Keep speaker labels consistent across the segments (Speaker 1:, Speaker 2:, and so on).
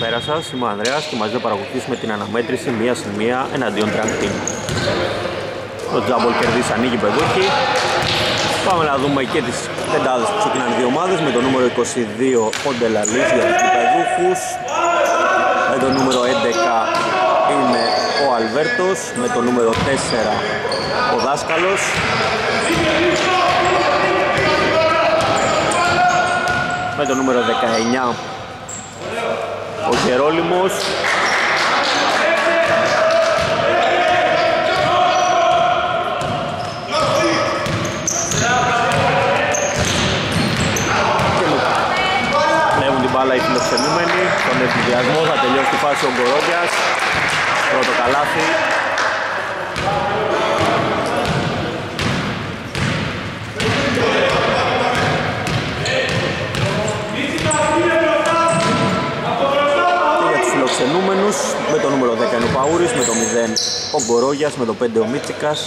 Speaker 1: Καλησπέρα σας, είμαι ο Ανδρέας και μαζί θα παρακολουθήσουμε την αναμέτρηση μία συν μία εναντίον Drag Team. Το Τζάμπολ κερδίσει ανοίγει παιδούχη. Πάμε να δούμε και τις πεντάδες που ξεκινάνε οι δύο ομάδες με το νούμερο 22 ο Ντελαλής για τους παιδούχους. Με το νούμερο 11 είναι ο Αλβέρτος, με το νούμερο 4 ο Δάσκαλος. Με το νούμερο 19 ο Γερόλυμος Βλέπουν την μπάλα οι φιλοξενούμενοι. Τον ενθουσιασμό θα τελειώσει τη φάση ο Γκορόγκιας πρώτο καλάθι φιλοξενούμενους με το νούμερο 10 είναι ο Παούρης, με το 0 ο Γκορόγιας, με το 5 ο Μίτσικας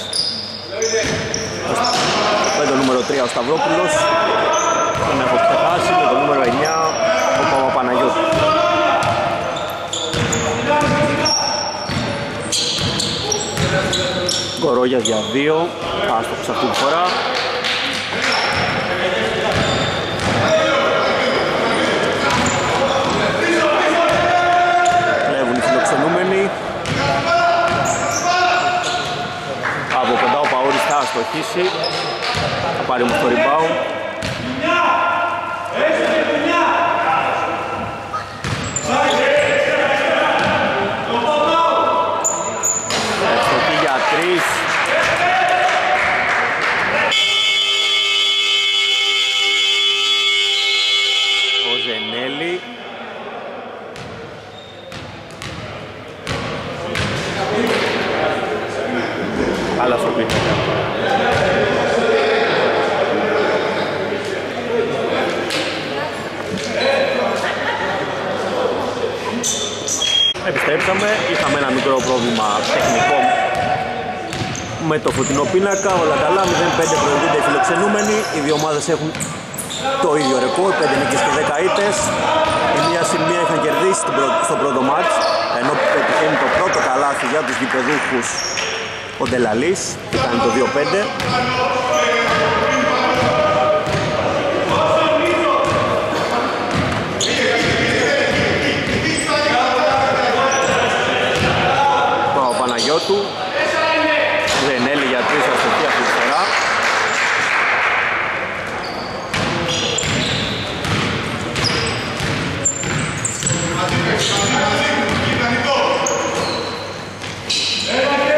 Speaker 1: με το νούμερο 3 ο Σταυρόπουλος τον έχω ξεχάσει, με το νούμερο 9 ο Παπαπαναγιώτου Γκορόγιας για 2 άστοχος αυτή τη φορά Από κοντά ο Παούρης θα αστοχίσει. Θα πάρει όμως το rebound. Αστοχή για τρεις. Ο Ζενέλη Καλά στο πίσω. Επιστρέψαμε, είχαμε ένα μικρό πρόβλημα τεχνικό με το φωτεινό πίνακα, όλα καλά, 0-5 προηγούνται οι φιλοξενούμενοι, οι δύο ομάδες έχουν το ίδιο ρεκόρ, 5 νίκες και 10 ήττες. Η μία συν μία είχαν κερδίσει στο πρώτο μάτς, ενώ πετυχαίνει το πρώτο καλάθι για τους γηπεδούχους ο Ντελαλής που κάνει το 2-5 ο Παναγιώτου δεν έλεγε για τρεις αστοχή αυτή τη φορά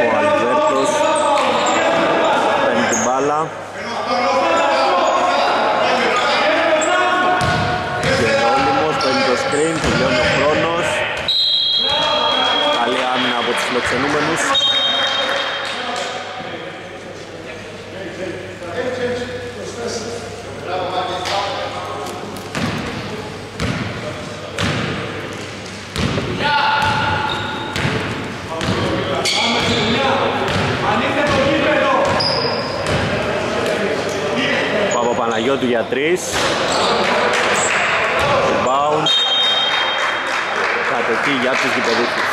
Speaker 1: ο Αλβέρτος παίρνει την μπάλα Γερόλυμος παίρνει το screen, τελειώνει ο χρόνος καλή άμυνα από τους φιλοξενούμενους Παπαπαναγιώτου για τρεις Rebound. Κατοχή για τους γηπεδούχους.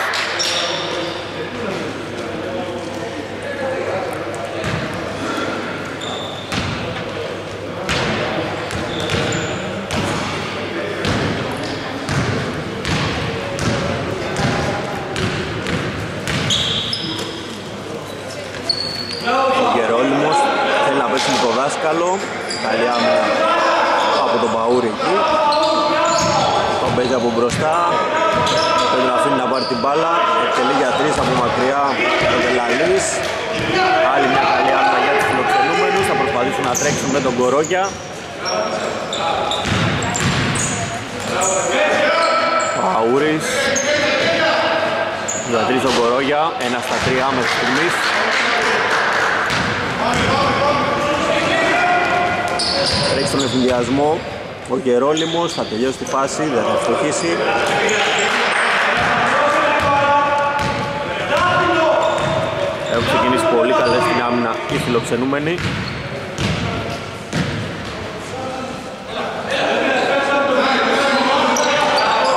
Speaker 1: Ο Γερόλυμος θέλει να παίξει με το δάσκαλο Καλή άμυνα από τον Παούρη εκεί. Τον παίζει από μπροστά. Πρέπει να αφήνει να πάρει την μπάλα. Εκτελεί για τρεις από μακριά ο Τελαλής. Άλλη μια καλή άμυνα για τους φιλοξενούμενους. Θα προσπαθήσουν να τρέξουν με τον Κορόκια Παούρης. Για τρεις ο Κορόγια. Ένα στα τρία μέχρι στιγμής Τρέχει τον ευθυνδιασμό ο Γερόλυμος θα τελειώσει τη φάση, δεν θα φτωχίσει Έχουν ξεκινήσει πολύ καλές στην άμυνα οι φιλοξενούμενοι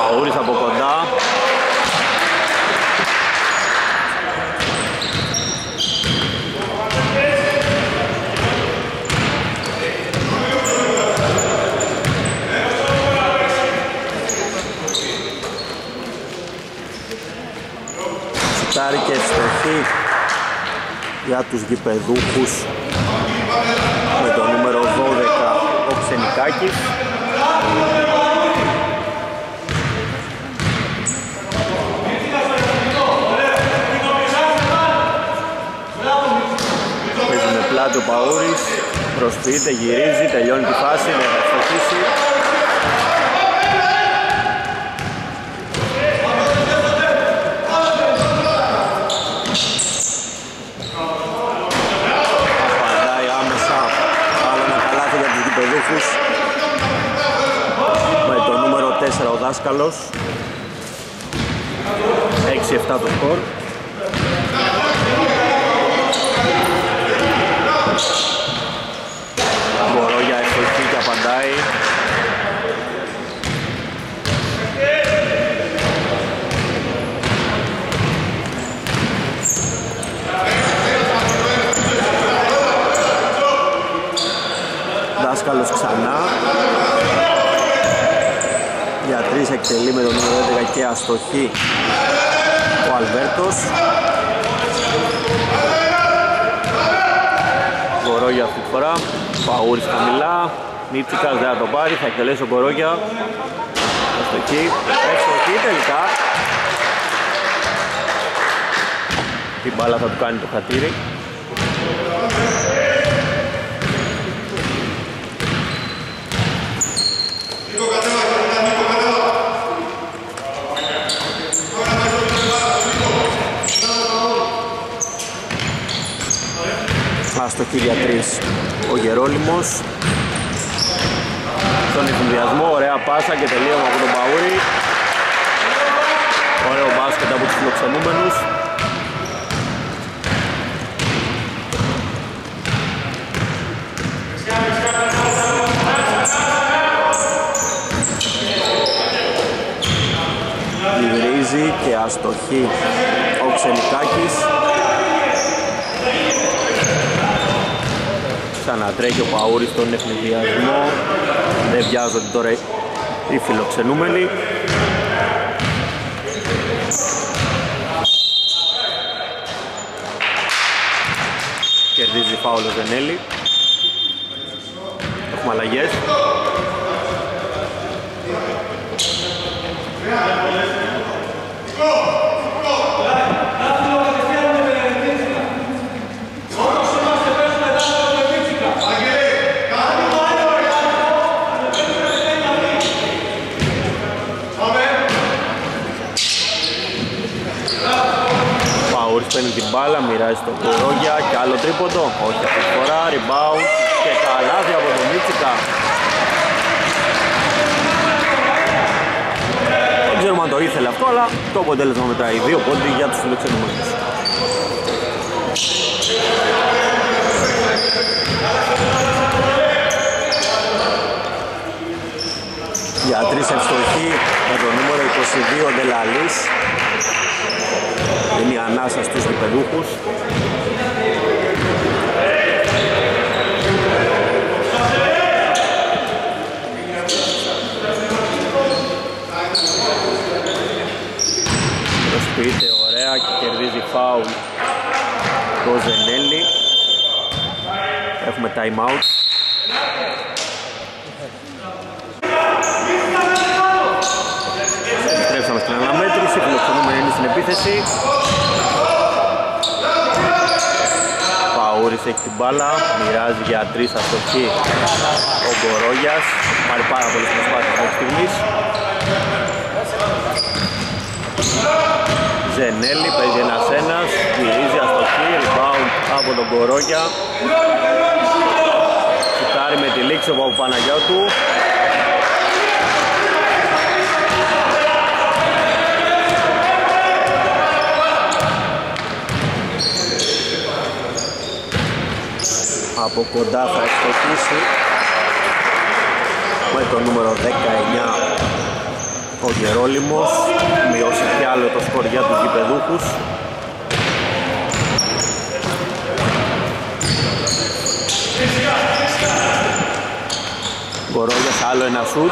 Speaker 1: Παούρης από κοντά για τους γηπεδούχους με το νούμερο 12 ο Ξενικάκης. Παίζει με πλάτο ο Παούρης προσποιείται, γυρίζει, τελειώνει τη φάση, δεν θα στοχίσει με το νούμερο 4 ο δάσκαλος. 6-7 το σκορ. Μπορώ για ευτοχή και απαντάει Δάσκαλος ξανά για τρεις εκτελεί με τον νούμερο 11 και αστοχή ο Αλβέρτος. Κορόγια αυτή τη φορά Παούρης χαμηλά Νίτσικας δεν θα το πάρει, θα εκτελέσει ο Κορόγια Αστοχή, αστοχή τελικά. Την μπάλα θα του κάνει το χατήρι αστοχή για τρεις. Ο Γερόλυμος στον εφημβιασμό, ωραία πάσα και τελείωμα από τον Παούρη. Ωραίο μπάσκετ από τους φιλοξενούμενους. Γυρίζει και αστοχή ο Ξενικάκης Ξανατρέχει ο Παούρης στον ευνηδιασμό. Δεν βιάζονται τώρα οι φιλοξενούμενοι. Κερδίζει φάουλο Ζενέλη. Έχουμε αλλαγές. Παίρνει την μπάλα, μοιράζει τον Κορόγια και άλλο τρίποντο. Όχι αυτή τη φορά, rebound και καλάθι από τον Μίτσικα. Δεν ξέρουμε αν το ήθελε αυτό, αλλά το αποτέλεσμα μετράει. Δύο πόντι για τους φιλοξενούμενους. Για τρεις ευστοχή με το νούμερο 22 Ντελαλής είναι η ανάσα στους γηπεδούχους. Προσποιείται ωραία και κερδίζει φάουλ το Ζενέλη. Έχουμε time out Επιστρέψαμε στην αναμέτρηση, φιλοξενούμενοι είναι στην επίθεση. Παούρης έχει την μπάλα, μοιράζει για τρεις αστοχή ο Μπορόγιας. Πάρει πάρα πολλές προσπάθειες μέχρι στιγμής. Ζενέλη, παίζει ένας ένας, γυρίζει αστοχή, rebound από τον Κορόγια Σουτάρει με τη λήξη από Παναγιώτου από κοντά θα εξτοχίσει με το νούμερο 19 ο Γερόλυμος μειώσει κι άλλο το σκορ για τους γηπεδούχους. Κορόγιας άλλο ένα σουτ.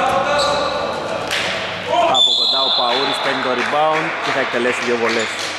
Speaker 1: Από κοντά ο Παούρης παίρνει το rebound και θα εκτελέσει δύο βολές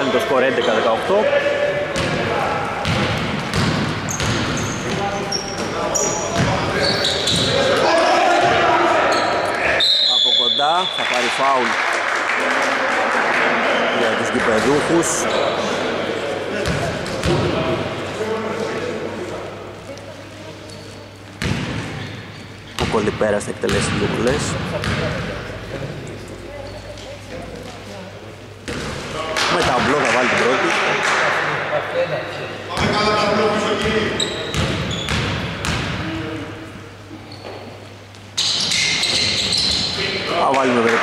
Speaker 1: κάνει το σκορ 11-18 Από κοντά θα πάρει φάουλ για τους γηπεδούχους. Ο Κολυπέρας θα εκτελέσει δύο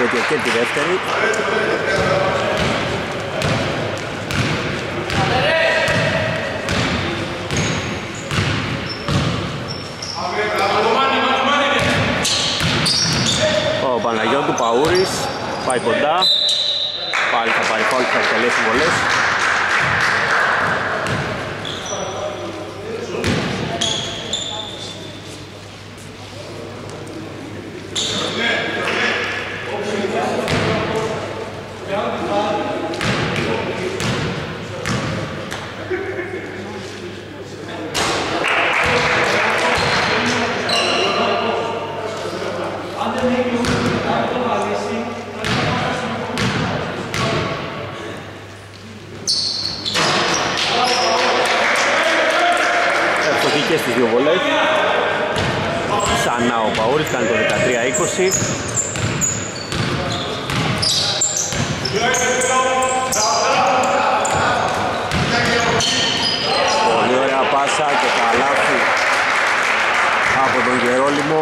Speaker 1: βουλές Θα βάλουμε βέβαια και τη δεύτερη. Ο Παναγιώτου Παούρης πάει κοντά. Πάλι θα πάρει πάλι θα εκτελέσει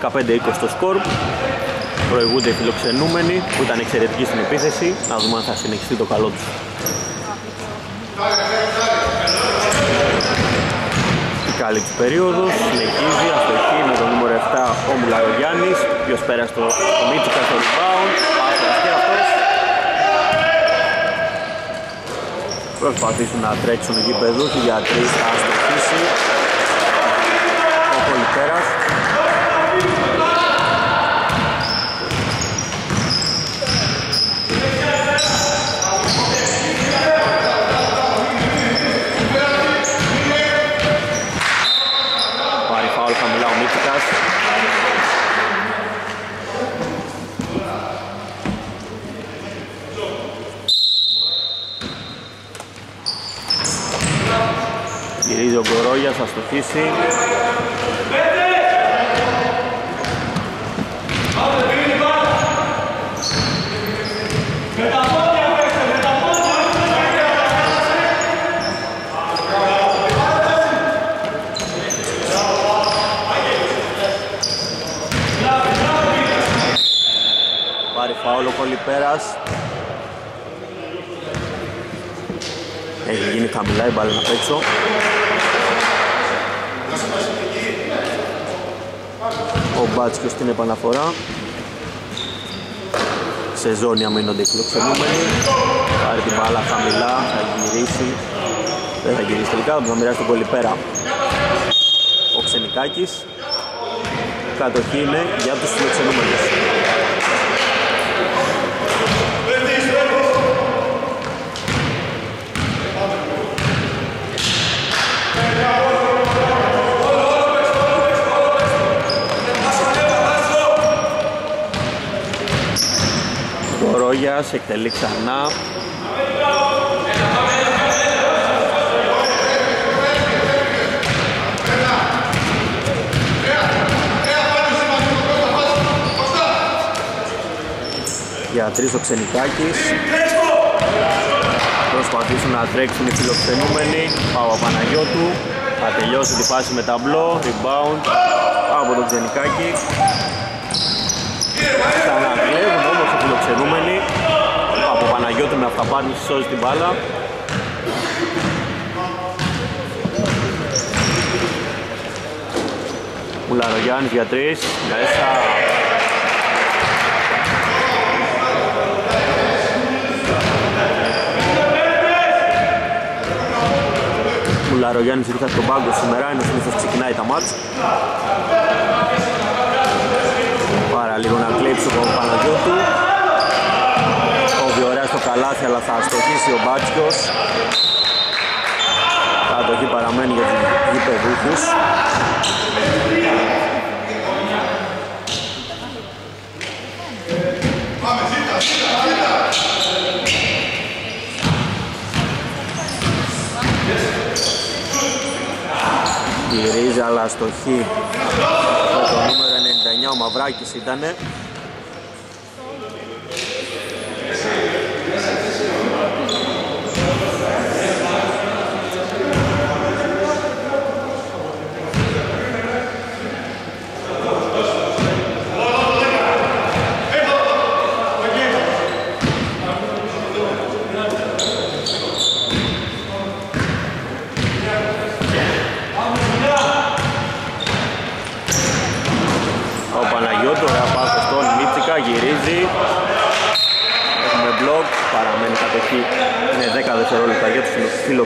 Speaker 1: 15-20 το σκορ. Προηγούνται οι φιλοξενούμενοι που ήταν εξαιρετικοί στην επίθεση. Να δούμε αν θα συνεχιστεί το καλό τους. καλή της περίοδος, συνεχίζει, αστοχή με το νούμερο 7 ο Μουλαρογιάννης, ποιος πέρασε το, το Μίτσικα στο rebound, πάσος και αυτός. Προσπαθήσουν να τρέξουν εκεί παιδούχοι για τρεις, θα αστοχήσει. Ο Πολυπέρας. Γυρίζει ο Γκορόγιας, θα στοχίσει. Πάρει φάουλο πολύ πέρας. Έχει γίνει χαμηλά η μπάλα να έξω. Ο Μπάτσκιος στην επαναφορά. Σε ζώνη αμήνονται οι φιλοξενούμενοι. Πάρει την μπάλα χαμηλά, θα γυρίσει. Δεν θα γυρίσει τελικά, θα μοιράσει τον πολύ πέρα. Ο Ξενικάκης. Κατοχή είναι για τους φιλοξενούμενους. Τρόγιας εκτελεί ξανά. Για τρεις ο Ξενικάκης. Προσπαθήσουν να τρέξουν οι φιλοξενούμενοι. Πάω Παναγιώτου. Θα τελειώσει τη φάση με ταμπλό. Rebound. Από τον Ξενικάκη. Ξανακλέβουν όμως οι φιλοξενούμενοι από Παναγιώτου με αυταπάτηση σώζει την μπάλα Μουλαρογιάννης για τρεις μέσα Λαρογιάννης ήρθε στον πάγκο σήμερα, ενώ συνήθως ξεκινάει τα μάτς. Πάρα λίγο να κλείψει ο Παναγιώτου. Ο ωραία στο καλάθι, αλλά θα αστοχίσει ο Μπάτσιος. Κατοχή παραμένει για τους γηπεδούχους. γυρίζει αλλά στοχή το νούμερο 99 ο Μαυράκης ήτανε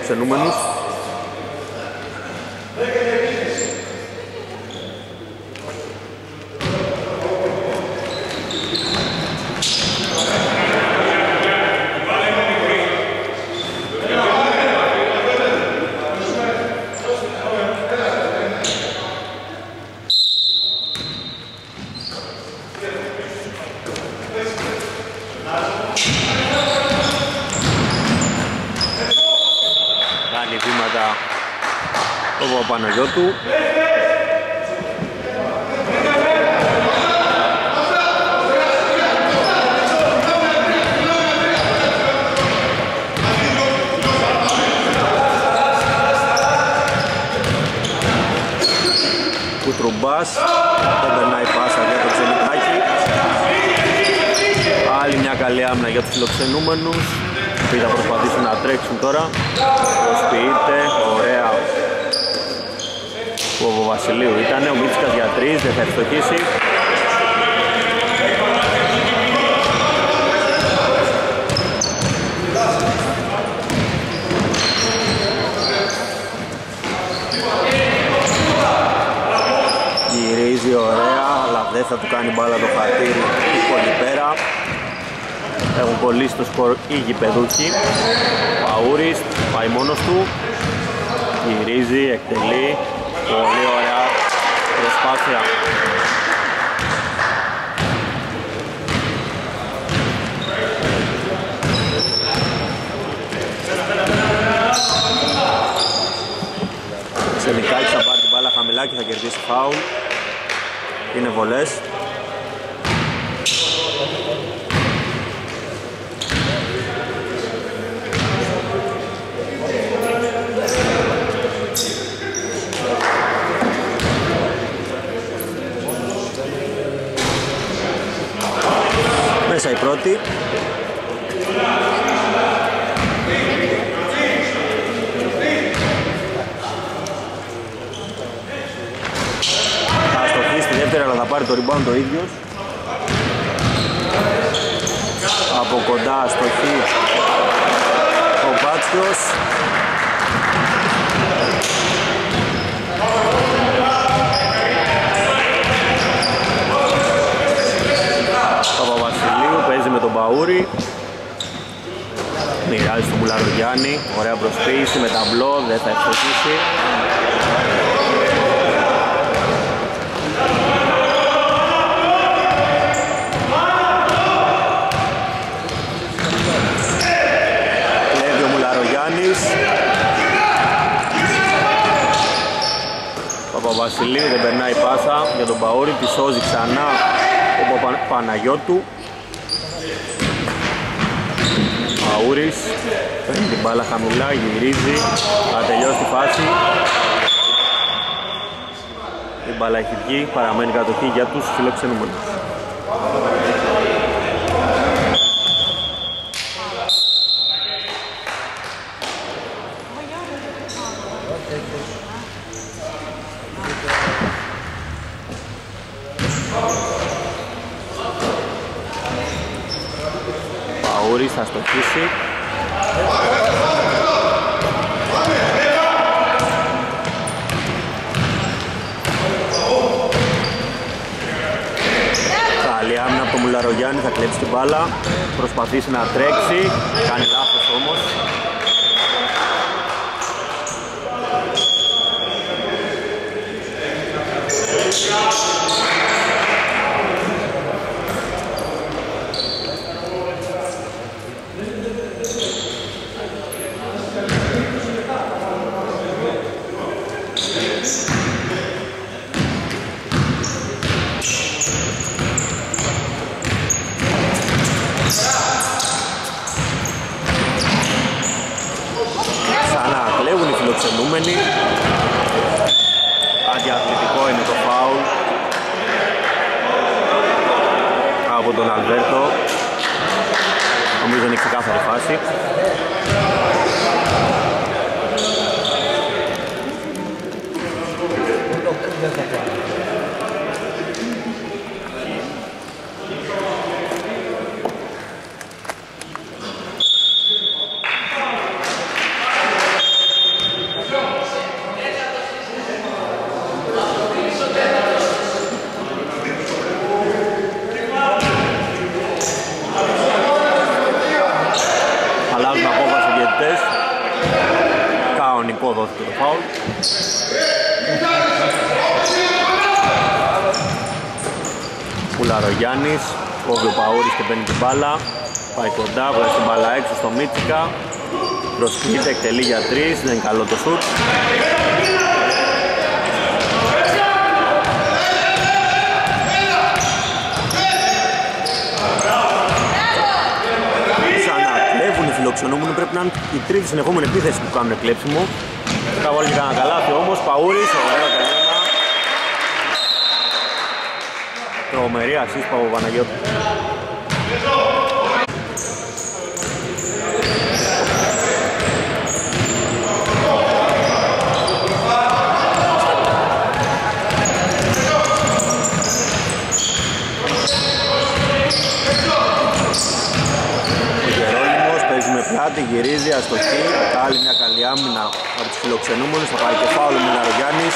Speaker 1: φιλοξενούμενους του Κουτρουμπάς δεν περνάει πάσα για το Ξενικάκι άλλη μια καλή άμυνα για τους φιλοξενούμενους. Που θα προσπαθήσουν να τρέξουν τώρα. Προσποιείται, ωραία. Ο Βασιλείου ήταν, ο Μίτσικας για τρεις, δεν θα ευστοχίσει. Γυρίζει ωραία, αλλά δεν θα του κάνει μπάλα το χαρτίρι πολύ πέρα. Έχουν κολλήσει το σκορ οι γηπεδούκοι. Παούρης πάει μόνος του. Γυρίζει, εκτελεί, Πολύ ωραία προσπάθεια. Σελικάκης θα πάρει την μπάλα χαμηλά και θα κερδίσει φάουλ. Είναι βολές. μέσα η πρώτη. Θα στοχεί στη δεύτερη αλλά θα πάρει το rebound το ίδιος. Από κοντά στοχή ο Μπάτσιος. τον Παούρη Μοιράζει στον Μουλάρο Γιάννη Ωραία προσποίηση με ταμπλό Δεν θα ευστοχίσει Βασιλείου δεν περνάει πάσα για τον Παούρη, τη σώζει ξανά ο Παναγιώτου. Παούρης, παίρνει την μπάλα χαμηλά, γυρίζει, θα τελειώσει τη φάση. Η μπάλα έχει βγει, παραμένει κατοχή για τους φιλοξενούμενους. Παούρης θα στοχίσει. Καλή άμυνα από τον Μουλαρογιάννη, θα κλέψει την μπάλα, προσπαθήσει να τρέξει, κάνει λάθος όμως. Ξανά κλέβουν οι φιλοξενούμενοι. Αντιαθλητικό είναι το φάουλ από τον Αλβέρτο. Νομίζω είναι ξεκάθαρη φάση. Αλλάζουν απόφαση οι διαιτητές. Κανονικό δόθηκε το φάουλ. Πουλαρογιάννης, κόβει ο Παούρης και παίρνει την μπάλα. Πάει κοντά, βγάζει την μπάλα έξω στο Μίτσικα. Προσποιείται, εκτελεί για τρεις, δεν είναι καλό το σουτ. Ξανακλέβουν οι φιλοξενούμενοι, πρέπει να είναι η τρίτη συνεχόμενη επίθεση που κάνουν κλέψιμο. Θα βάλει και κανένα καλάθι όμως, Παούρης, ωραίο τελείωμα. Τρομερή ασίστ Παπαπαναγιώτου. Ο Γερόλυμος παίζει με πλάτη, γυρίζει, αστοχή. Άλλη μια καλή άμυνα από τους φιλοξενούμενους. Θα πάρει και φάουλο ο Μιλαρογιάννης.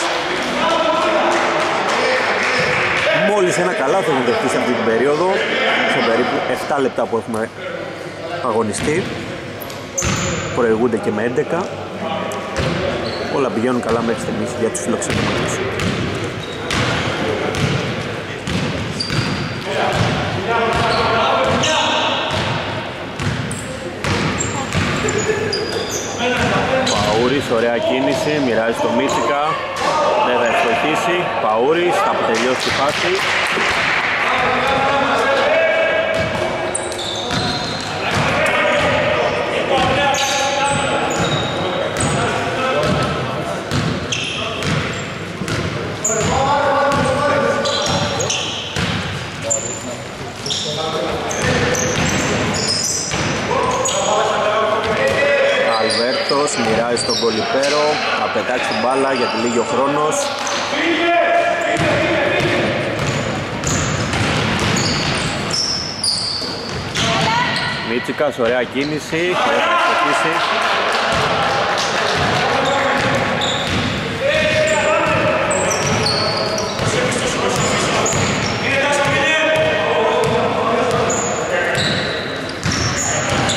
Speaker 1: Μόλις ένα καλάθι έχουν δεχτεί σε αυτή την περίοδο. Σε περίπου 7 λεπτά που έχουμε αγωνιστεί. Προηγούνται και με 11. Όλα πηγαίνουν καλά μέχρι στιγμής για τους φιλοξενούμενους. Παούρης, ωραία κίνηση, μοιράζει το Μίτσικα Δεν θα ευστοχίσει, Παούρης, θα αποτελειώσει τη φάση Αλβέρτος μοιράζει στον κολυπέρο θα πετάξει την μπάλα γιατί λύγει ο χρόνος. Μίτσικας, ωραία κίνηση, δεν θα ευστοχίσει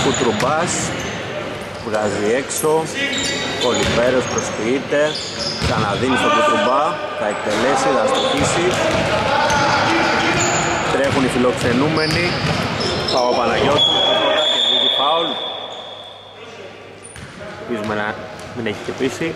Speaker 1: Κουτρουμπάς βγάζει έξω Κολυμπέρος προσποιείται ξαναδίνει στον Κουτρουμπά θα εκτελέσει, θα στοχίσει. Τρέχουν οι φιλοξενούμενοι Παπαπαναγιώτου τίποτα κερδίζει φάουλ. Ελπίζουμε να μην έχει χτυπήσει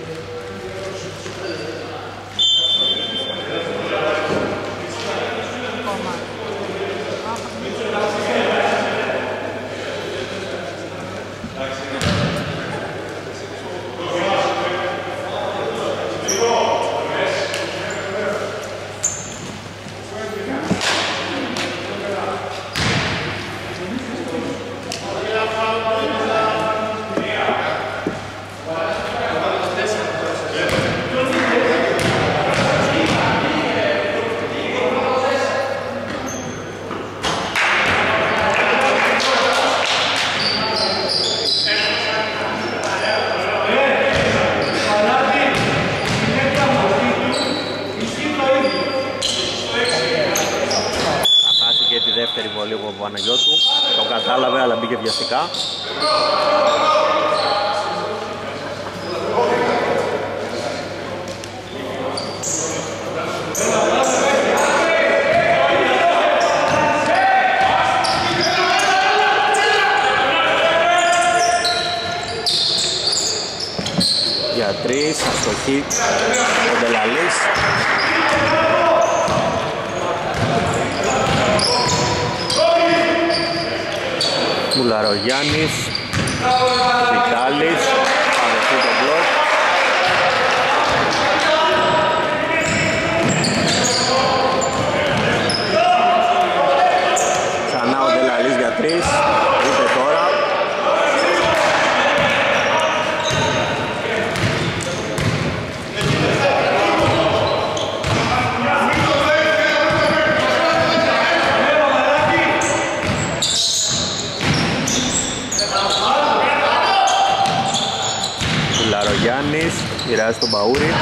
Speaker 1: Λαρογιάννης, μοιράζει τον Παούρη,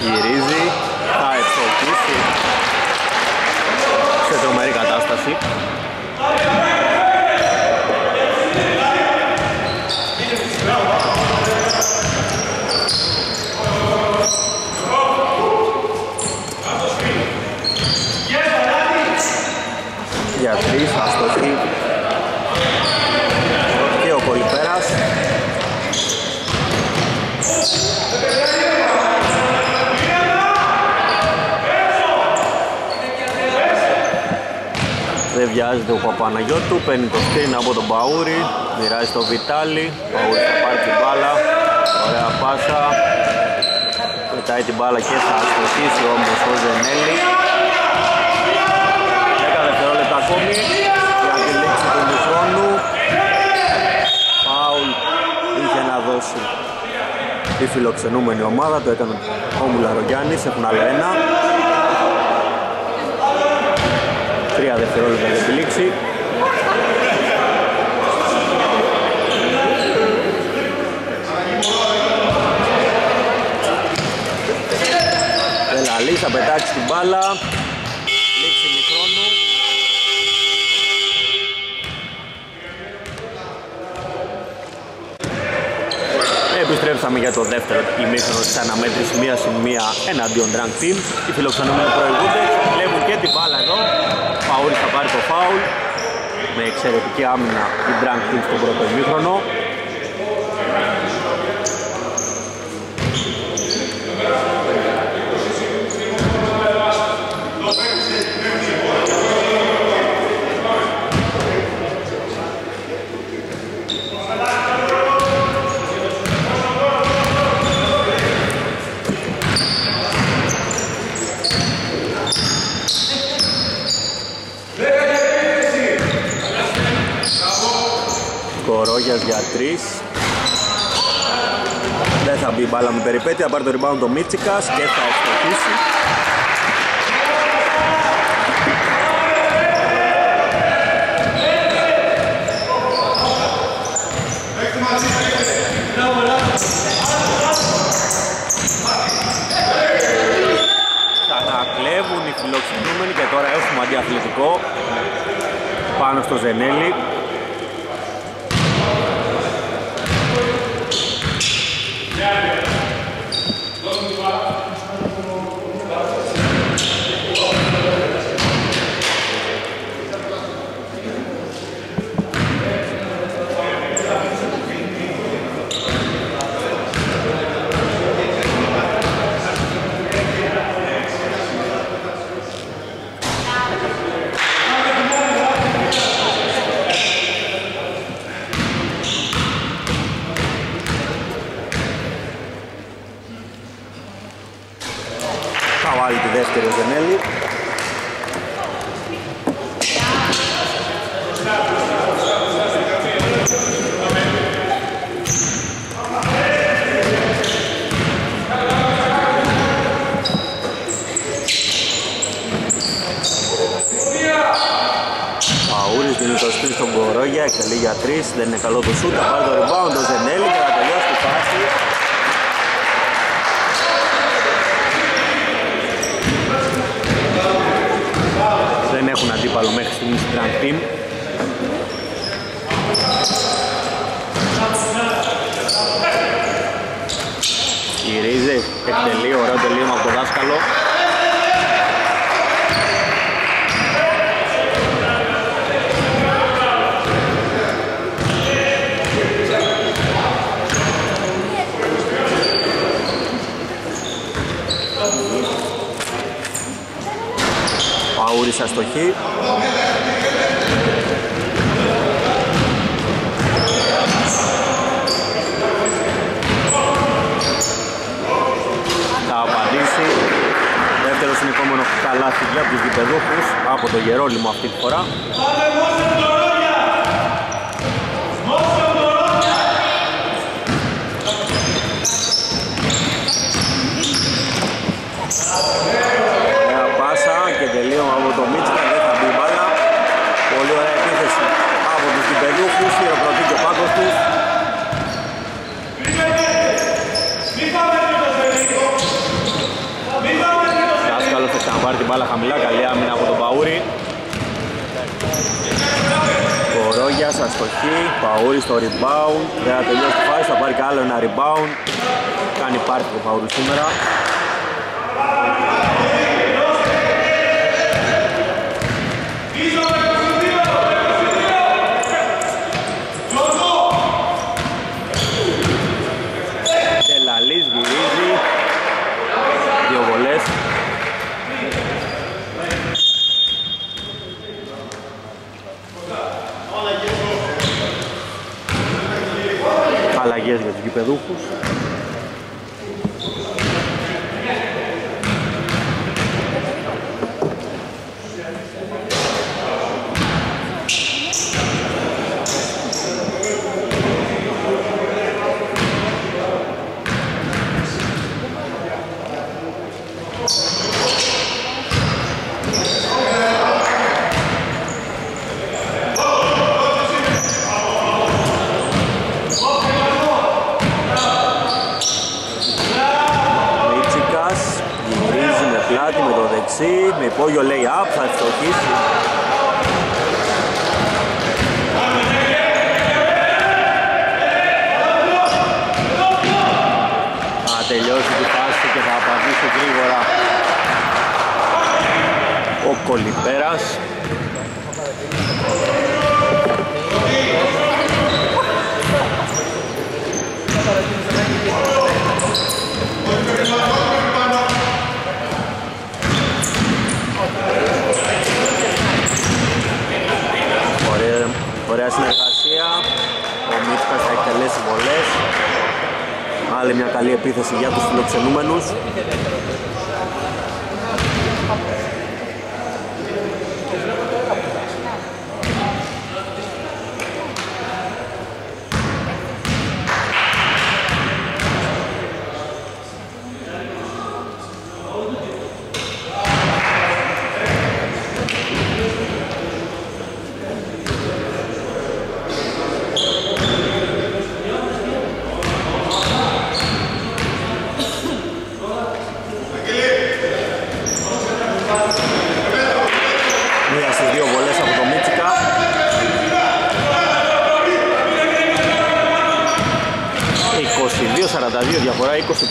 Speaker 1: γυρίζει, θα εξορκίσει σε τρομερή κατάσταση. Για τρεις, αστοχή και ο Κολυπέρας. Δεν βιάζεται ο Παπαναγιώτου, παίρνει το σκριν από τον Παούρη, μοιράζει το Βιτάλη, Παούρης θα πάρει την μπάλα, ωραία πάσα, πετάει την μπάλα και θα αστοχίσει όμως ο Ζενέλη. 10 δευτερόλεπτα ακόμη για τη λήξη του μηχρόνου. Φάουλ είχε να δώσει τη φιλοξενούμενη ομάδα, το έκανε ο Μουλαρογιάννης, έχουν άλλο ένα. Τρία δευτερόλεπτα για τη λήξη. Τελαλής θα πετάξεις την μπάλα. Λήξη μικρόνου. Επιστρέψαμε για το δεύτερο ημίχρονο της αναμέτρησης μία συν μία εναντίον Drunk Team. Οι φιλοξενούμενοι προηγούνται, βλέπουν και την μπάλα εδώ. Παούρης θα πάρει το φάουλ με εξαιρετική άμυνα η Drunk Team στον πρώτο ημίχρονο. Κορόγιας για τρεις. Δεν θα μπει η μπάλα με περιπέτεια, πάρει το rebound το Μίτσικας και θα ευστοχίσει. Ξανακλέβουν οι φιλοξενούμενοι και τώρα έχουμε αντιαθλητικό πάνω στο Ζενέλη. 23 των Κορόγια, εκτελεί για 3, δεν είναι καλό το σούτ, θα το rebound, Ζενέλη και θα τελειώσει φάση. Δεν έχουν αντίπαλο μέχρι στιγμής στην Grand Team. ρίζε εκτελεί, ωραίο τελείωμα από το δάσκαλο. Παούρης αστοχή. Θα απαντήσει. Δεύτερο συνεχόμενο καλάθι για τους γηπεδούχους από το Γερόλυμο αυτή τη φορά. Ωραία πάσα και τελείωμα από το Μίτσικα, δεν θα μπει η μπάλα. Πολύ ωραία επίθεση από τους γηπεδούχους, χειροκροτεί και ο πάγκος του. Δάσκαλος θα ξαναπάρει την μπάλα χαμηλά, καλή άμυνα από τον Παούρη. Κορόγιας, αστοχή, Παούρη στο rebound, δεν θα τελειώσει τη φάση, θα πάρει και άλλο ένα rebound. Κάνει πάρτι ο Παούρη σήμερα. Τελαλής γυρίζει Δύο βολές Αλλαγές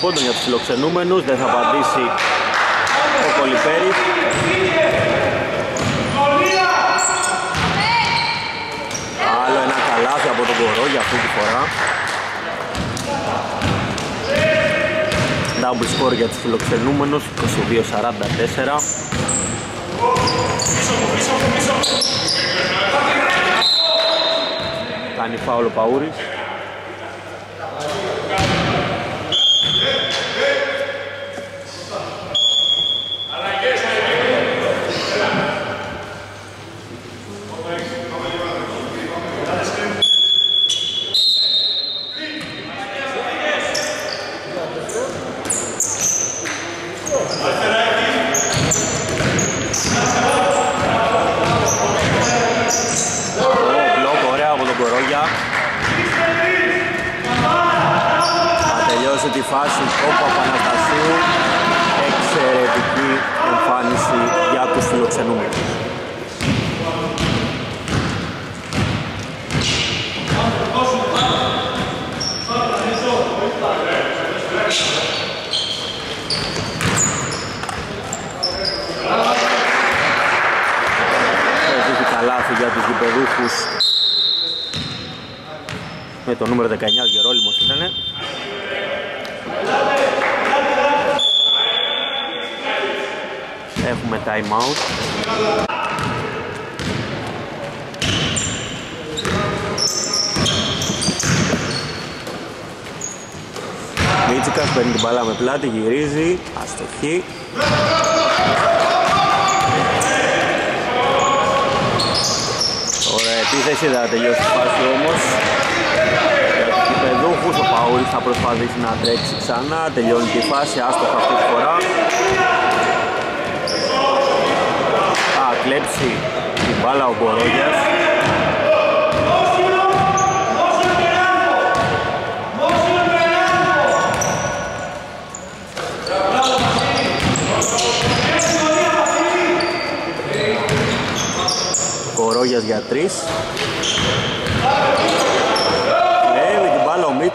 Speaker 1: πόντων για τους φιλοξενούμενους δεν θα απαντήσει ο Κολυπέρης άλλο ένα καλάθι από τον Κορό για αυτή τη φορά. Double score για τους φιλοξενούμενους 22-44 Κάνει φάουλο Παούρης. ο Παπαναστασίου. Εξαιρετική εμφάνιση για τους φιλοξενούμενους. Έχει καλάθι για τους γηπεδούχους με το νούμερο 19 Γερόλυμος ήτανε. Έχουμε time out. Μίτσικας παίρνει την μπάλα με πλάτη, γυρίζει, αστοχή. Ωραία επίθεση, δεν θα τελειώσει η φάση όμως. Για παιδούχους, ο Παούλης θα προσπαθήσει να τρέξει ξανά, τελειώνει τη φάση, άστοχα αυτή τη φορά. Θα κλέψει την μπάλα ο Μπορόγιας. Κορόγιας για τρεις.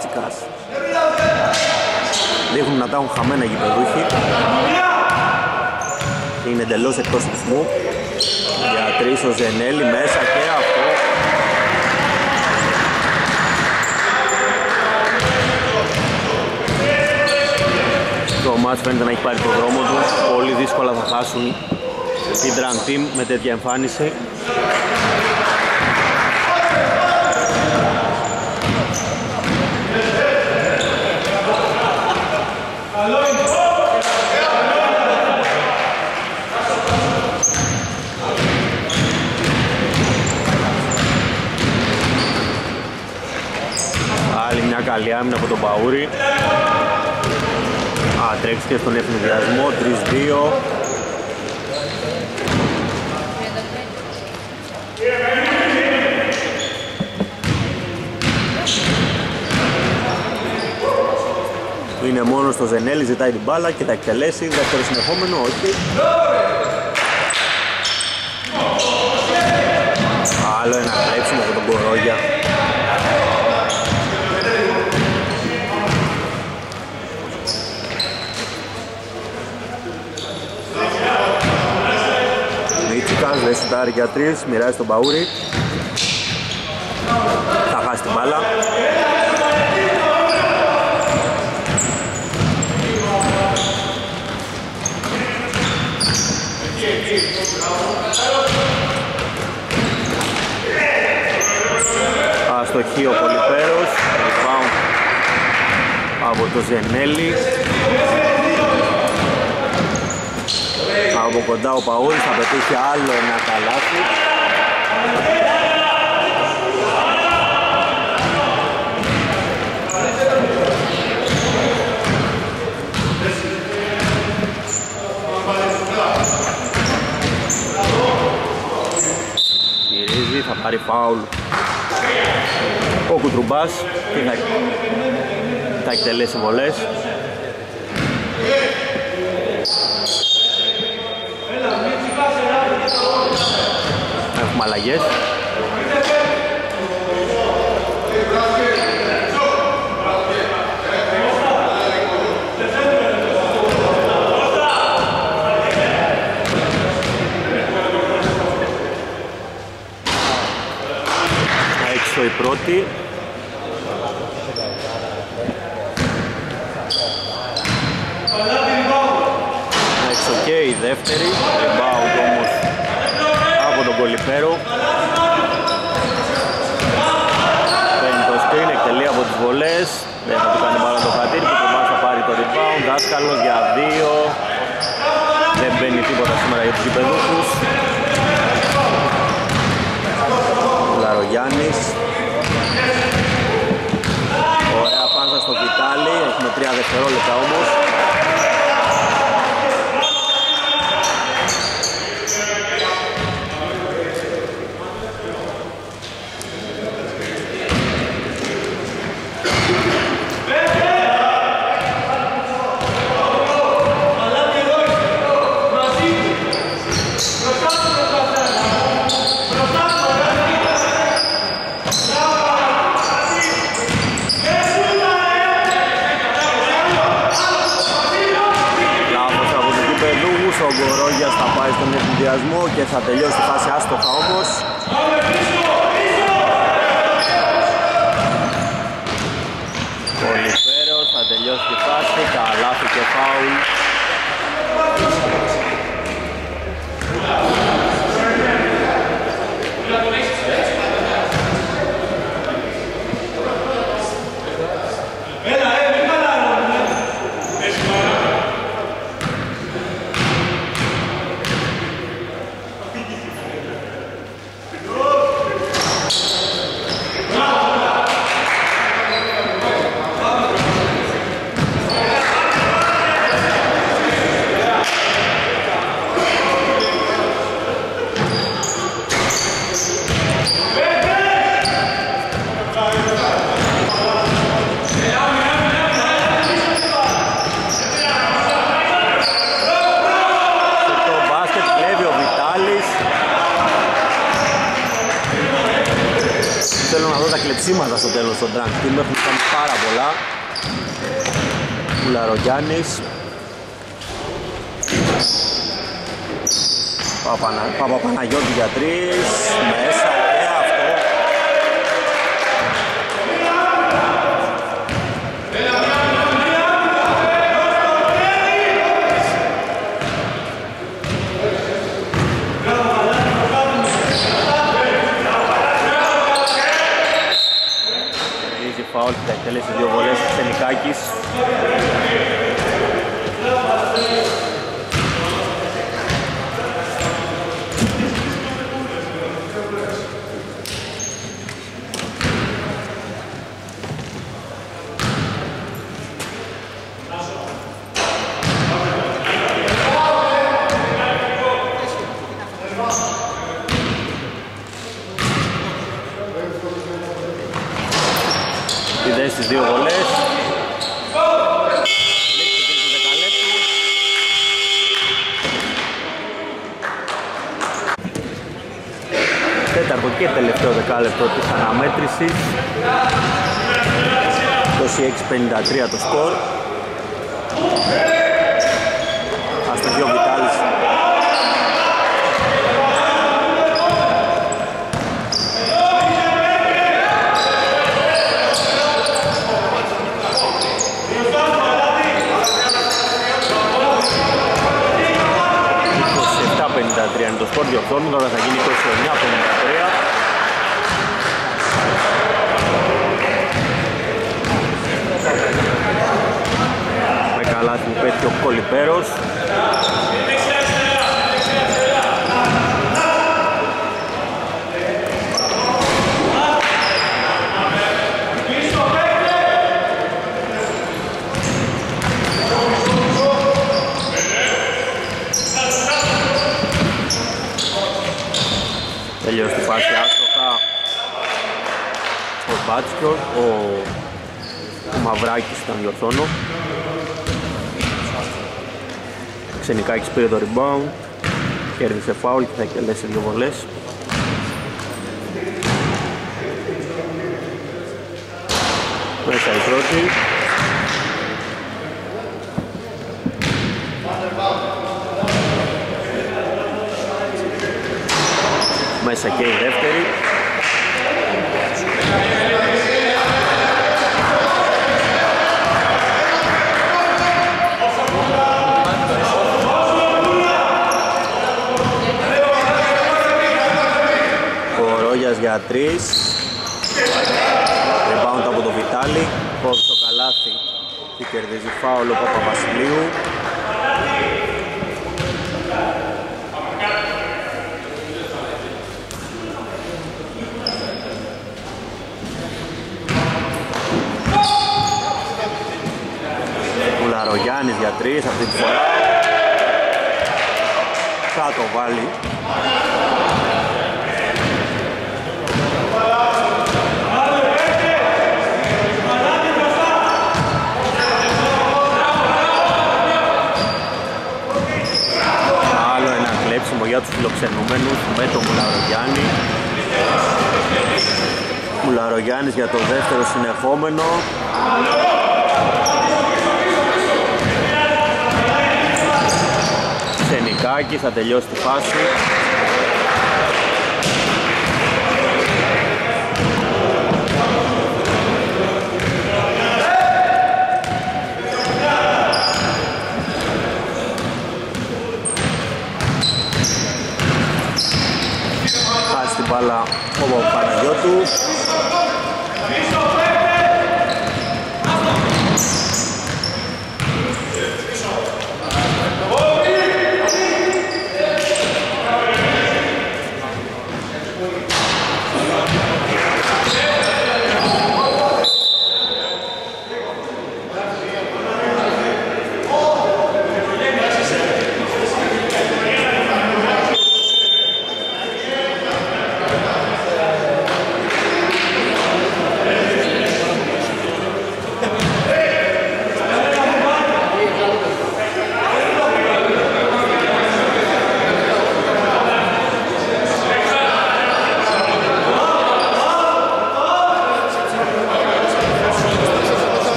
Speaker 1: Την μπάλα ο Μίτσικας. Δείχνουν να τα έχουν χαμένα οι γηπεδούχοι. Είναι εντελώς εκτός ρυθμού. Για τρεις ο Ζενέλη μέσα και αυτό. Το μάτς φαίνεται να έχει πάρει το δρόμο τους. Πολύ δύσκολα θα χάσουν την Drunk Team με τέτοια εμφάνιση. Άλλη μια καλή άμυνα από τον Παούρη. Α, τρέξει και στον ευνηδιασμό, 3-2. Είναι μόνος στο Ζενέλη, ζητάει την μπάλα και θα εκτελέσει. Δεύτερο συνεχόμενο, όχι. Άλλο ένα κλέψιμο από τον Κορόγια. Μίτσικας δεν σουτάρει για τρεις, μοιράζει τον Παούρη. Θα χάσει την μπάλα. Αστοχή ο Πολυπέρος, rebound από το Ζενέλη. Από κοντά ο Παούλης θα πετύχει άλλο ένα καλάθι. Γυρίζει, θα πάρει φάουλ ο Κουτρουμπάς και θα, θα εκτελέσει βολές. Έχουμε αλλαγές. Έξω η πρώτη. Έξω και η δεύτερη. Rebound όμως από τον Κολυπέρο. Παίρνει το screen, εκτελεί από τις βολές. Δεν θα του κάνει μπάλα το χατήρι που το θα πάρει το rebound. Δάσκαλος για δύο. Δεν μπαίνει τίποτα σήμερα για τους γηπεδούχους. Λαρογιάννης. Ωραία πάσα στο Βιτάλη. Έχουμε τρία δευτερόλεπτα όμως. και θα τελειώσει τη φάση άστοχα όμως. Κολυφέρος θα τελειώσει τη φάση, καλάθι και φάουλ. Στο τέλος στον Drunk Team έχουν κάνει πάρα πολλά. Κουλαρογιάννης. Παπανα... Παπαπαναγιώτη για τρεις. Μέσα και αυτό Κερδίζει φάουλ και θα εκτελέσει δύο βολές ο Ξενικάκης Τη δέσει στις δύο βολές Λήξη του τρίτου δεκαλέπτου Τέταρτο και τελευταίο δεκάλεπτο της αναμέτρησης 26-53 το σκορ Αστοχή ο Βιτάλης είναι το σκορ διορθώνουν, τώρα θα γίνει 29-53 με καλάθι που πέτυχε ο Κολυπέρος Τελείωσε τη φάση άστοχα ο Μπάτσκιος, ο, ο Μαυράκης ήταν διορθώνω Ξενικάκης πήρε το rebound κέρδισε φάουλ και θα εκτελέσει δύο βολές. Μέσα η πρώτη. Μέσα και η δεύτερη ο Ρόγιας για τρεις. Rebound από τον Βιτάλη. Κόβει στο καλάθι. Και κερδίζει φάουλο ο Παπαβασιλείου Κουλαρογιάννης για τρεις αυτή τη φορά. Θα το βάλει Άλλο ένα κλέψιμο για τους φιλοξενούμενους με τον Μουλαρογιάννη. Μουλαρογιάννης για το δεύτερο συνεχόμενο. Ξενικάκη θα τελειώσει τη φάση μπάλα ο Παναγιώτου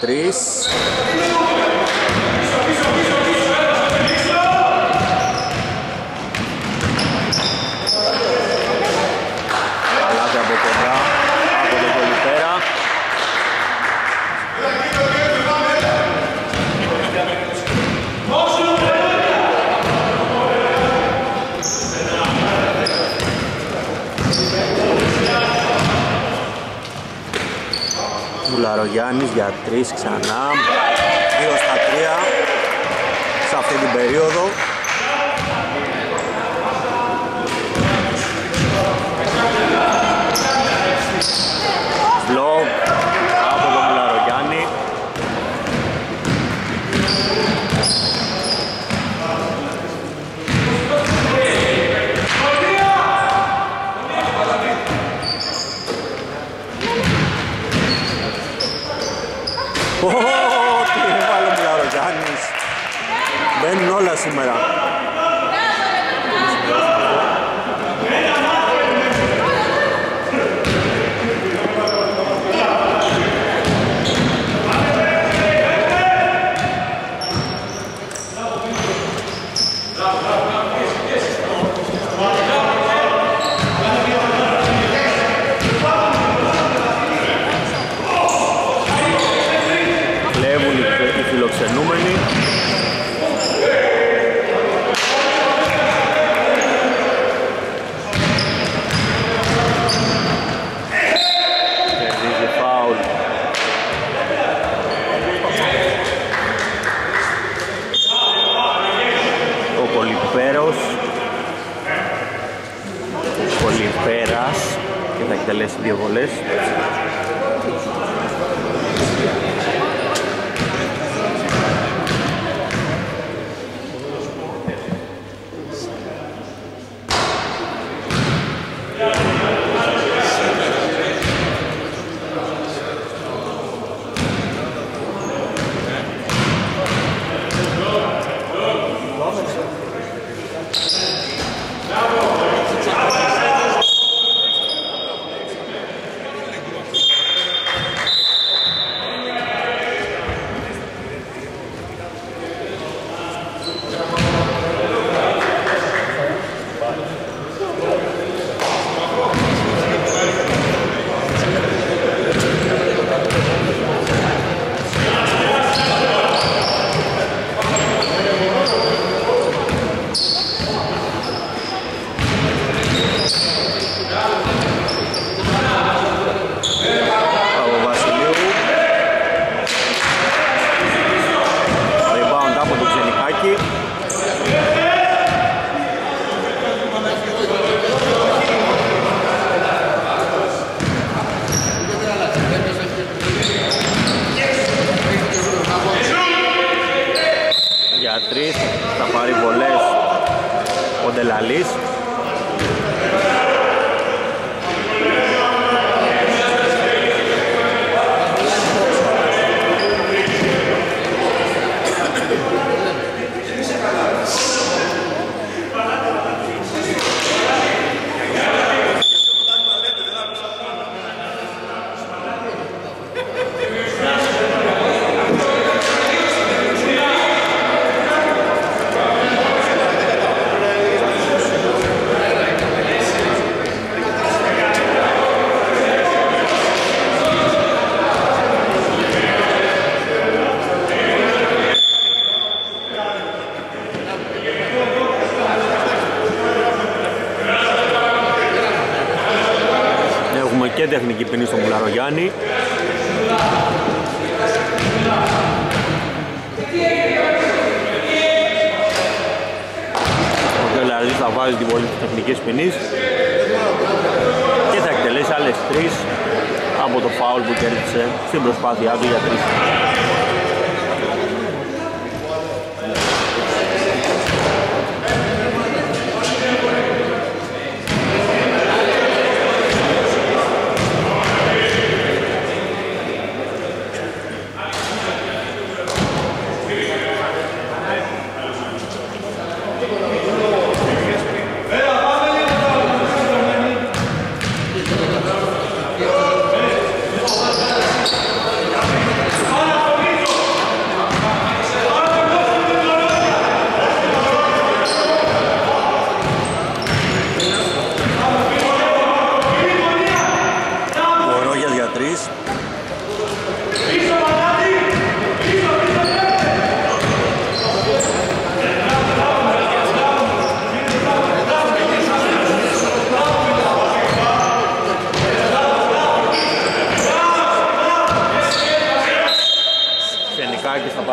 Speaker 1: 3. Trisksana феномени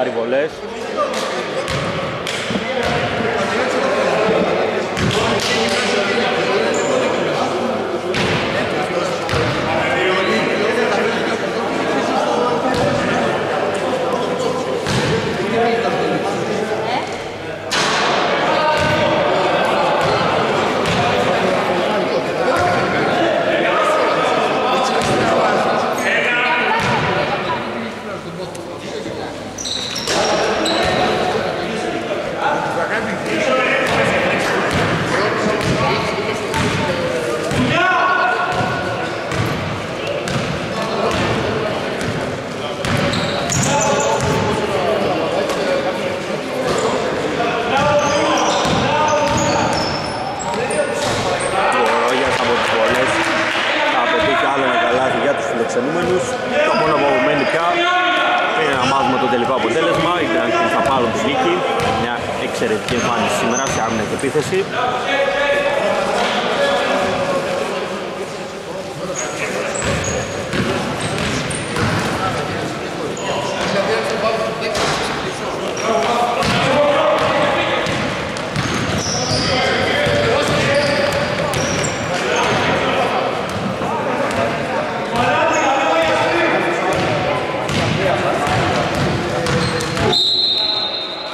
Speaker 1: πάρει βολές Leadership.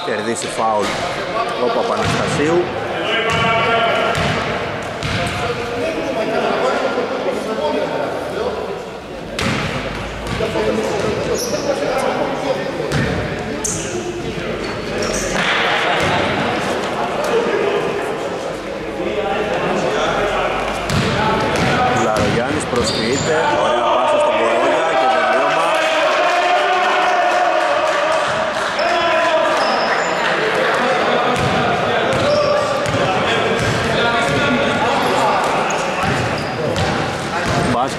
Speaker 1: κερδίσει φάουλ ο Παπαναστασίου Λαρογιάννης προσποιείται, ωραία.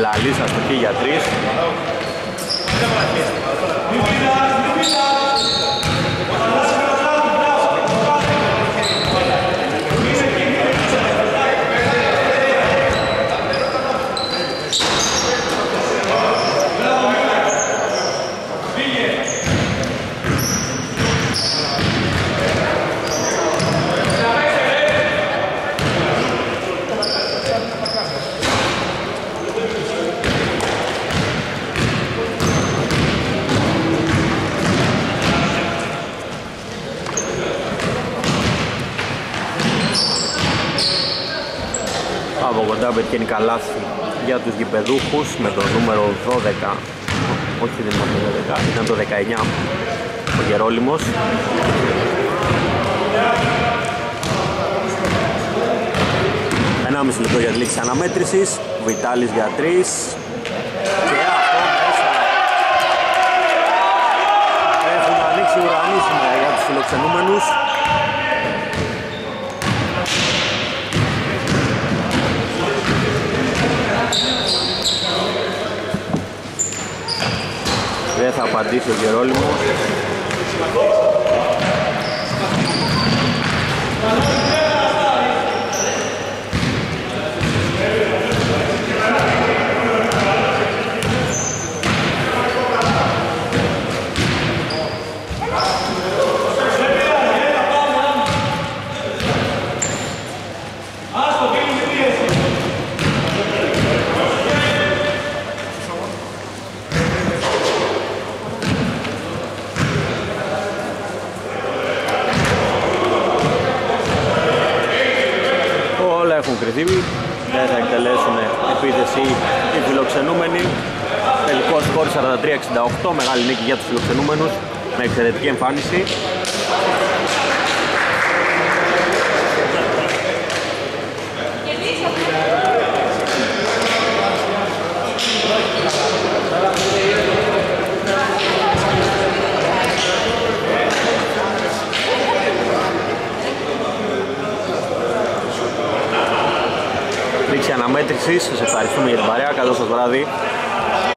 Speaker 1: Τελαλής αστοχή για τρεις. Πετυχαίνει καλάθι για τους γηπεδούχους με το νούμερο 12 όχι δεν ήταν το 12 ήταν το 19 ο Γερόλυμος ένα μισή λεπτό για τη λήξη αναμέτρησης. Βιτάλης για τρεις. Και αυτό μέσα έχουν ανοίξει ουρανοί σήμερα για τους φιλοξενούμενους Δεν θα απαντήσει ο Γερόλυμος Όλα έχουν κρυθεί, δεν θα εκτελέσουν επίθεση οι φιλοξενούμενοι. Τελικό σκορ 43-68, μεγάλη νίκη για τους φιλοξενούμενους με εξαιρετική εμφάνιση. Λήξη αναμέτρησης, σας ευχαριστούμε για την παρέα, καλό σας βράδυ.